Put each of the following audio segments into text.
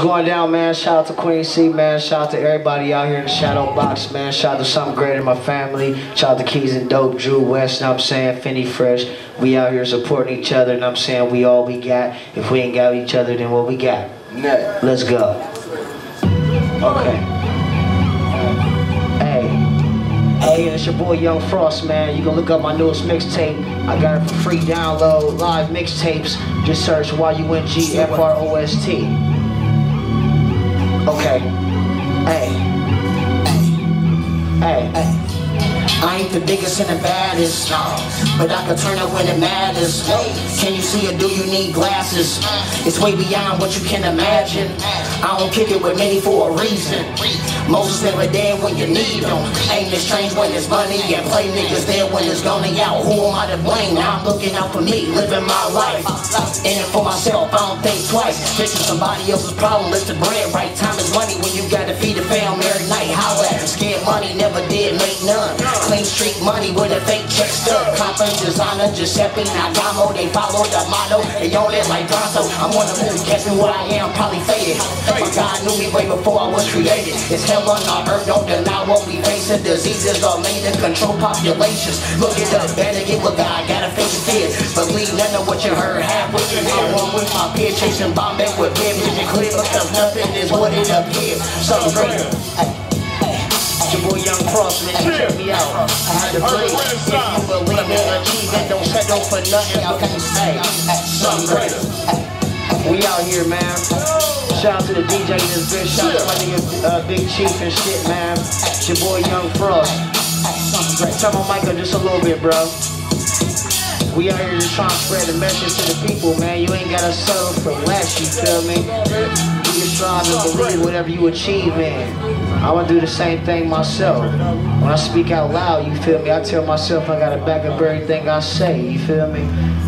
What's going down, man? Shout out to Queen C, man. Shout out to everybody out here in the Shadow Box, man. Shout out to something greater than my family. Shout out to Keys and Dope, Drew West, know I'm saying? Finny Fresh. We out here supporting each other, and I'm saying we all we got. If we ain't got each other, then what we got? Net. Let's go. Okay. Hey. Hey, it's your boy Yung Frost, man. You can look up my newest mixtape. I got it for free download, live mixtapes. Just search Y-U-N-G-F-R-O-S-T. Okay. Hey. Hey. Hey. Hey. I ain't the biggest and the baddest, no. but I can turn up when it matters. Can you see or do you need glasses? It's way beyond what you can imagine. I don't kick it with many for a reason. Moses never there when you need them. Ain't strange when it's money and play niggas there when it's gonna out. Who am I to blame? Now I'm looking out for me, living my life. In it for myself, I don't think twice. Is somebody else's problem, it's the bread. Right time is money when you gotta feed the fam every night. Holla at 'em. scared money, never did make none. Clean street money with a fake check stuck. Company designer, Giuseppe Nagamo. They follow the motto, they own it like Bronzo. I'm on the move, guess me what I am, probably faded. My God knew me way before I was created. It's hell on our earth, don't deny what we face. facing. Diseases are made to control populations. Look it up, better get what God gotta face the fear. Believe none of what you heard, half what you hear. One with my peer, chasing Bombay with beer. Vision clear, because nothing is what it appears. Something greater. Hey, hey. Your boy Yung Frost, man, you check me out. I had to play. If you believe in don't for nothing. Something greater. We out here, man. Shout out to the DJ in this bitch. Shout out to my nigga uh, Big Chief and shit, man. It's your boy Yung Frost. Tell my mic up just a little bit, bro. We out here just trying to spread the message to the people, man. You ain't gotta settle for less, you feel me? You can strive and believe whatever you achieve in. I wanna do the same thing myself. When I speak out loud, you feel me? I tell myself I gotta back up everything I say, you feel me?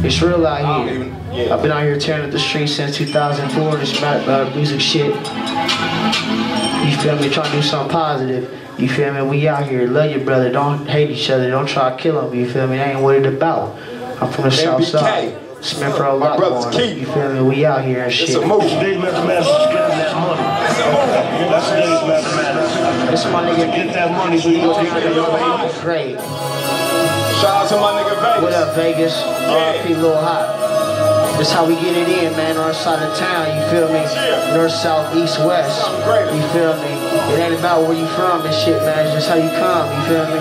It's real out here. I've been out here tearing up the streets since 2004, this ma- uh, music shit. You feel me? Trying to do something positive. You feel me? We out here. Love your brother. Don't hate each other. Don't try to kill him. You feel me? That ain't what it about. I'm from the south side. Smith Road My brother's Lockbourne. Keith. You feel me? We out here and shit. It's emotion. Today's mathematics is getting that money. That's today's mathematics. This my nigga. Get that money so you Go can down to your baby. Great. Shout out to my nigga Vegas. What up, Vegas? RP Lil Hot. This how we get it in, man, on our side of town, you feel me? North, south, east, west. You feel me? It ain't about where you from and shit, man. It's just how you come, you feel me?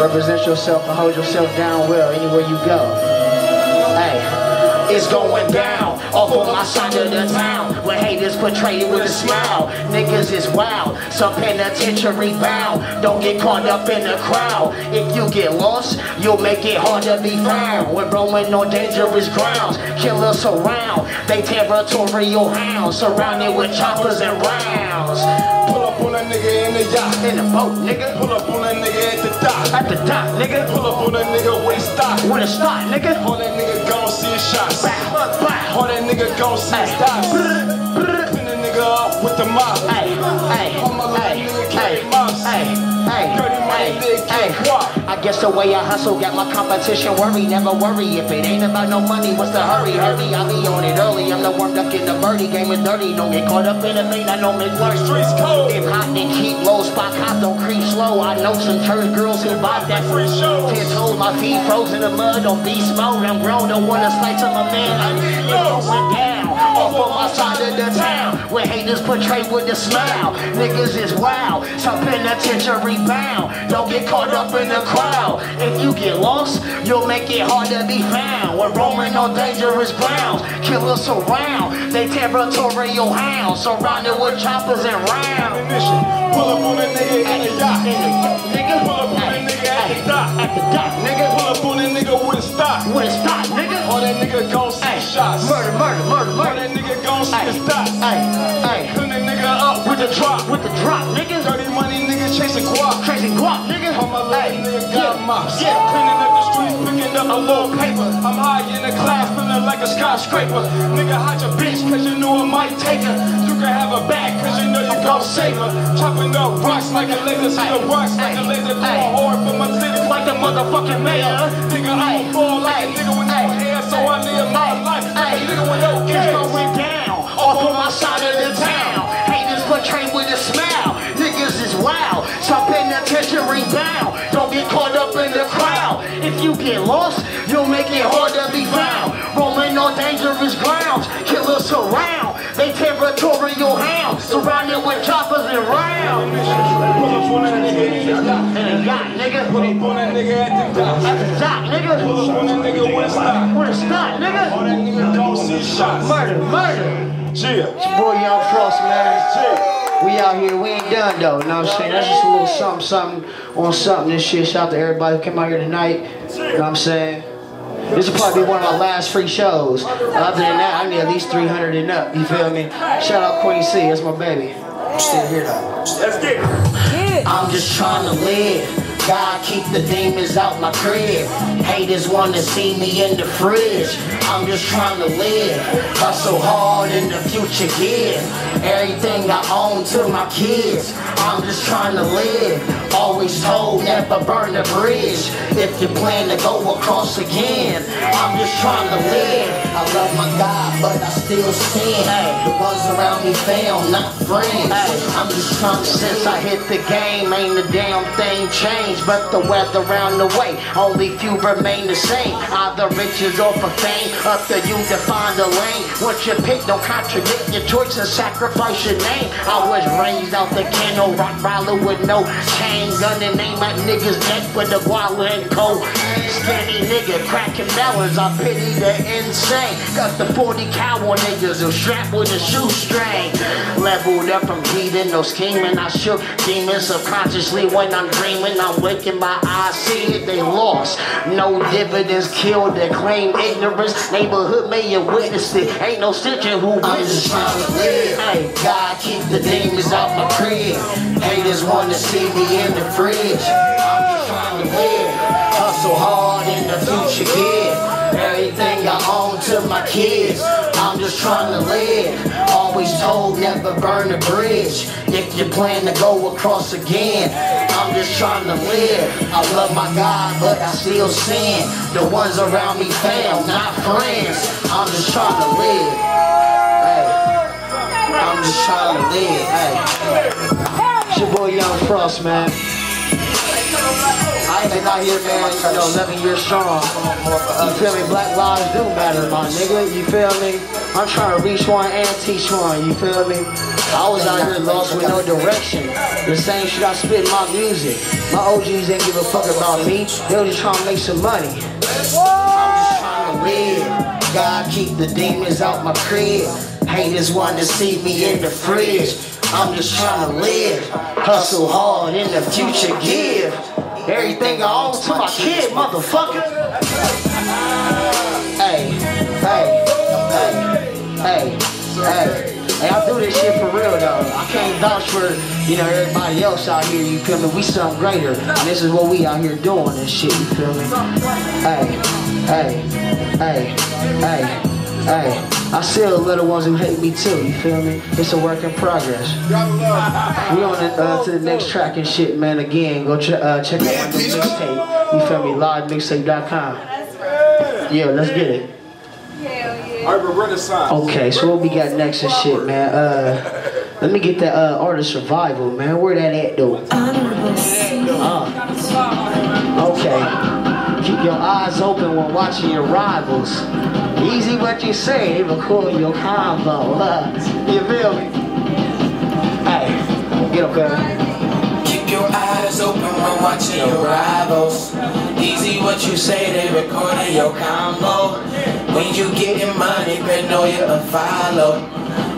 Represent yourself and hold yourself down well anywhere you go. It's going down off on my side of the town. Where haters portray it with a smile. Niggas is wild, some penitentiary bound. Don't get caught up in the crowd. If you get lost, you'll make it hard to be found. We're roaming on dangerous grounds. Killers around, they territorial hounds. Surrounded with choppers and rounds. Pull up on a nigga in the yacht. In the boat, nigga. Pull up on a nigga at the dock. At the dock, nigga. Pull up on a nigga where he stop. Where to start, nigga? All that nigga gon' see. Bah, bah. All that nigga gon' see his dots. Pin the nigga up with the mop. Hey, hey, All my little hey, nigga hey, carry mops. hey, hey, Dirty money, hey, big hey. Guess the way I hustle got my competition worry. Never worry if it ain't about no money. What's the hurry? Hurry, I'll be on it early. I'm the one up in the birdie game is dirty. Don't get caught up in the main. I don't make work. Streets cold. If hot, then keep low. Spot hot, don't creep slow. I know some church girls who buy that Free shows. Ten toes, my feet frozen in the mud. Don't be mode. I'm grown. Don't wanna slice of my man. I need going down. Off on my side of the town. Where haters portray with a smile. Niggas is wild. Some penitentiary bound. Don't get caught up in the crowd. If you get lost, you'll make it hard to be found. We're roaming on dangerous grounds. Killers surround. They territorial hounds. Surrounded with choppers and rounds. Pull up on a nigga in the yacht. Nigga, Pull up on a nigga at the dock. At the dock, nigga. Pull up on a nigga with a stock. Where to stop, nigga? All that nigga gon' see shots. Murder, nigga gon' see his dots. Hey, hey. Pin the nigga up with the drop. With the drop, nigga. Dirty money nigga chasing guap. Crazy guap, nigga. All my little nigga got yeah, mops. Yeah, Cleaning up the streets, picking up a little paper. I'm high in the class, feeling like a skyscraper. Nigga, hide your bitch, cause you know I might take her. You can have a back, cause you know you gon' save her. Chopping up rocks like a laser, see the rocks like a laser. Going hard for my city, like the motherfucking mayor. Nigga, I'm a ball like a nigga with no hair, so I live my life. Like a nigga with no kids. going down off on my side of the town. Haters portrayed with a smile. Niggas is wild. Stop paying attention, rebound. Don't get caught up in the crowd. If you get lost, you'll make it hard to be found. Roaming on dangerous grounds. Killers surround. They territorial hounds. Surrounded with choppers and rounds. Pull up on that nigga at the top. At the top, nigga. Pull up on that nigga when it stop. When it stop, nigga. All that nigga don't see shots. Murder, murder. Chill. Boy, Yung Frost, man. Chill. We out here, we ain't done though, you know what I'm saying? That's just a little something, something on something. This shit, shout out to everybody who came out here tonight. You know what I'm saying? This will probably be one of my last free shows. Other than that, I need at least 300 and up, you feel me? Shout out Queen C, that's my baby. I'm Still here though. Let's get it. I'm just trying to live. God keep the demons out my crib. Haters wanna see me in the fridge. I'm just trying to live. Hustle hard in the future give. Everything I own to my kids. I'm just trying to live. Always told never burn the bridge. If you plan to go across again, I'm just trying to live. I love my God, but I still sin. The ones around me fail, not friends. I'm just trying to since I hit the game, ain't a damn thing changed. But the weather around the way, only few remain the same. Either riches or for fame, up to you to find a lane. What you pick, don't contradict your choice and sacrifice your name. I was raised out the kennel, rock roller with no chain, gun and aim at niggas neck with the guala and cold. Skinny nigga cracking melons, I pity the insane. Got the 40 cow niggas who strapped with a shoestring. Leveled up from breathing, no scheming. I shook demons subconsciously when I'm dreaming. I'm waking my eyes, see it, they lost. No dividends killed, they claim ignorance. Neighborhood mayor witnessed it. Ain't no snitching who I'm just trying to live. Hey, God keep the demons out my crib. Haters wanna see me in the fridge. I'm just trying to live. Hustle hard in the future, kid. Everything I own to my kids. I'm just trying to live. Always told never burn a bridge. If you plan to go across again, I'm just trying to live. I love my God, but I still sin. The ones around me fail, not friends. I'm just trying to live. Hey, I'm just trying to live. Hey, it's your boy Yung Frost, man. I ain't been out here, man, you know, 11 years strong. You feel me? Black lives do matter, my nigga. You feel me? I'm trying to reach one and teach one. You feel me? I was out here lost with no direction. The same shit I spit in my music. My OGs didn't give a fuck about me. They were just trying to make some money. I'm just trying to live. God keep the demons out my crib. Haters want to see me in the fridge. I'm just trying to live. Hustle hard in the future, give. Everything I own to my kid, motherfucker. Hey, hey, hey, hey, hey. Hey, I do this shit for real though. I can't vouch for, you know, everybody else out here, you feel me? We something greater. And this is what we out here doing and shit, you feel me? Hey, hey, hey, hey, hey. I still the little ones who hate me too, you feel me? It's a work in progress. We on the, uh, to the next track and shit, man. Again, go ch- uh, check out my new mixtape. You feel me? Livemixtape.com. Yeah, let's get it. Urban Renaissance. Okay, so what we got next and shit, man? Uh, let me get that uh, art of survival, man. Where that at, though? Uh, okay. Keep your eyes open when watching your rivals. Easy what you say, they record your combo. Uh, you feel me? Hey, get up there. Keep your eyes open when watching your rivals. Easy what you say, they recording your combo. When you getting money, better know you a follow.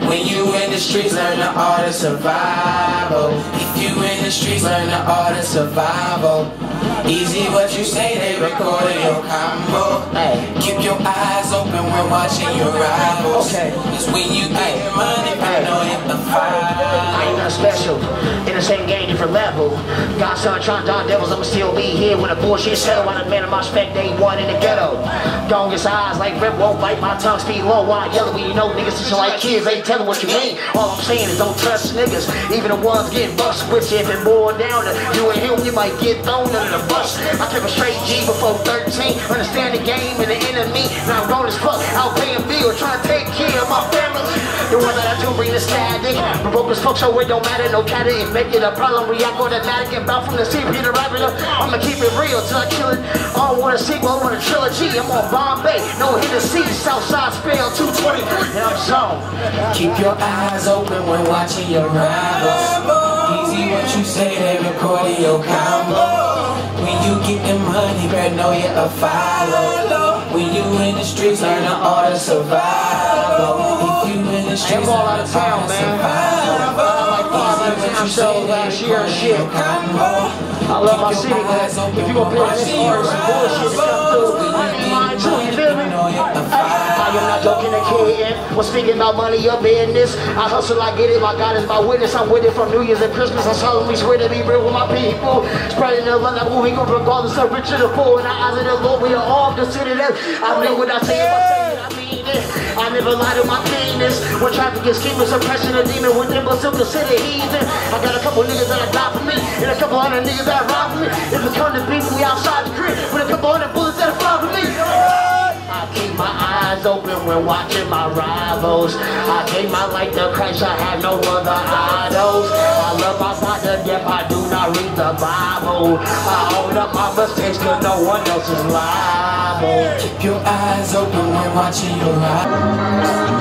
When you in the streets, learn the art of survival. If you in the streets, learn the art of survival. Easy what you say, they recording your combo. Hey. Keep your eyes open when watching your rivals. Okay. Cause when you getting money, better know you a follow. I ain't nothing special. In the same game, different level. Godson, trying Don Devils, I'ma still be here when the bullshit settle. I'm the man of my spec, day one in the ghetto. Dongest eyes like rip won't bite my tongue, speed low, why yellow when you know niggas teaching like kids, ain't telling what you mean. All I'm saying is don't trust niggas. Even the ones getting bust with you, if it boiled down to you and him, you might get thrown under the bus. I kept a straight G before 13. Understand the game and the enemy. Now I'm grown as fuck, out paying bills, trying to take care of my family. The one that I the static. Broke as fuck, so it don't matter, no catter. If make it a problem, Zodiac automatic and bout from the sea, Peter Rabbit. Uh, I'ma keep it real till I kill it. I don't want a sequel, I want a trilogy. I'm on Bombay, no hit the sea, Southside Spell 223. And I'm zone. Keep your eyes open when watching your rivals. Easy what you say, they recording your combo. When you get the money, better know you're a follow. When you in the streets, learn the art of survival. Oh, if you in the streets, I'm all out of town, man. I like five out of town shows last year shit. I love my city, man. If you gonna pay this artist some bullshit come through, am not joking the kid. Was speaking about money, your business. I hustle, I get it. My God is my witness. I'm with it from New Year's and Christmas. I solemnly swear to be real with my people. Spreading the love that we go regardless of rich or the poor. In the eyes of the Lord, we are all considered. I mean what I say. If I say it, I mean it. I never lie to my penis. When traffic is scheming, suppression, a demon within, but still consider heathen. I got a couple niggas that die for me, and a couple hundred niggas that rob for me. If it come to beef, we outside the crib with a couple hundred bullets that fly for me. Open when watching my rivals. I gave my life to Christ, I have no other idols. I love my father, yet I do not read the Bible. I own up my mistakes, cause no one else is liable. Keep your eyes open when watching your rivals.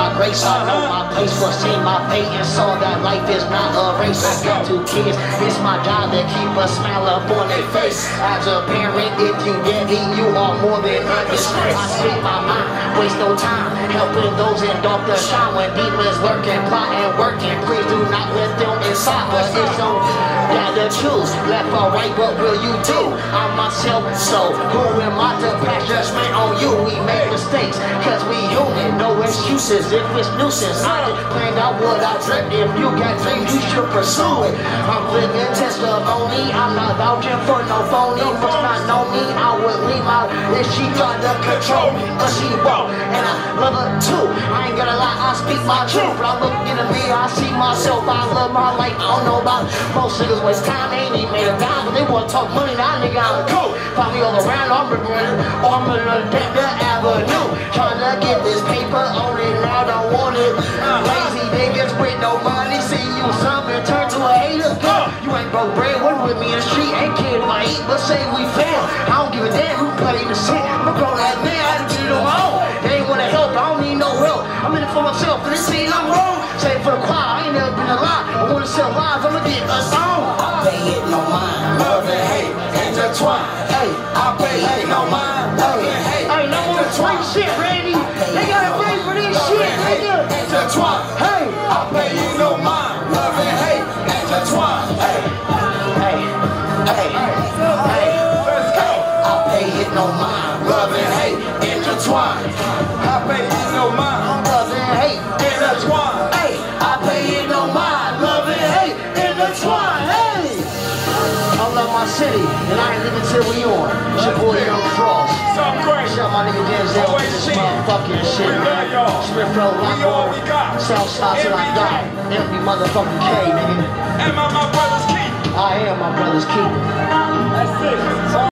My grace. I know my place, foreseen my fate, and saw that life is not a race. I got two kids, it's my job to keep a smile up on their face. As a parent, if you get me, you are more than a disgrace. I speak my mind, waste no time, helping those in darkness shine when demons lurking, plotting, working. Please do not let them inside, but it's on gotta choose left or right. What will you do? I'm myself, so who am I to pass cause we human, no excuses. If it's nuisance, I just planned out what I dreamt. If you got dreams, you should pursue it. I'm living testimony, I'm not vouching for no phony. Must not know me, I would leave out if she tried to control me, but she won't. And I love her too. I ain't gonna lie, I speak my truth. But I look in the mirror, I see myself, I love my life. I don't know about most niggas waste time, they ain't even made a dime, but they wanna talk money. Now nigga, I'm. Find me all around, I'm in the dead avenue. Trying to get this paper on it, now don't want it. Lazy niggas with no money, see you something, turn to a hater. You ain't broke bread, work with me in the street, ain't kidding my eat, but say we fail. I don't give a damn who play the shit. I'm a grown ass man, I to get it on my own. They ain't wanna help, I don't need no help. I'm in it for myself, and this scene I'm wrong. Say for the choir, I ain't never been a lie. I wanna sell lives, I'ma get a song. I pay it no mind, love and hate, intertwine. Hey, I pay it no mind, love and hate. Hey, no more swing shit, Randy. They gotta pay for this shit, nigga. Hey, I pay you no mind, love and hate. Hey, hey, hey, hey. Let's go. I pay it no mind, love and hate, intertwine. City, and I ain't leaving till we on. It's your boy Young Cross. Shout my nigga Denzel Always this motherfucking shit, man. y'all. Smith Road, We got. Southside till I die. Every motherfucking K, nigga. Am I my brother's keeper? I am my brother's keeper. That's it.